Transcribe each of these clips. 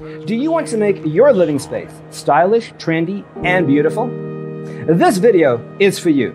Do you want to make your living space stylish, trendy, and beautiful? This video is for you.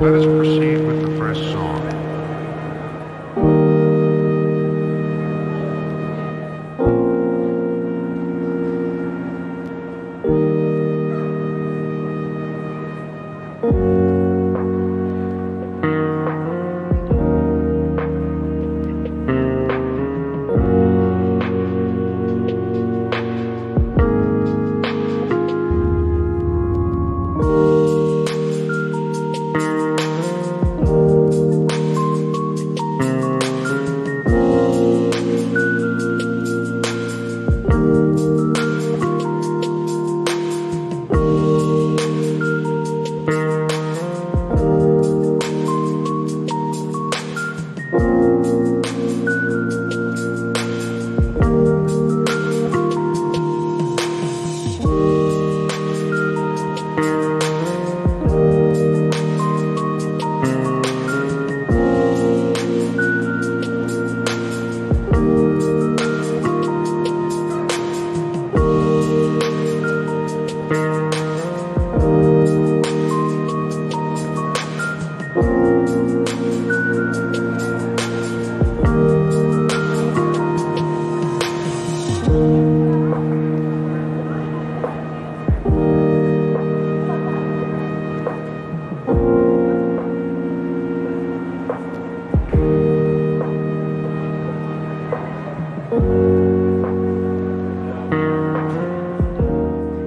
Let us proceed with the first song.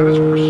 proceed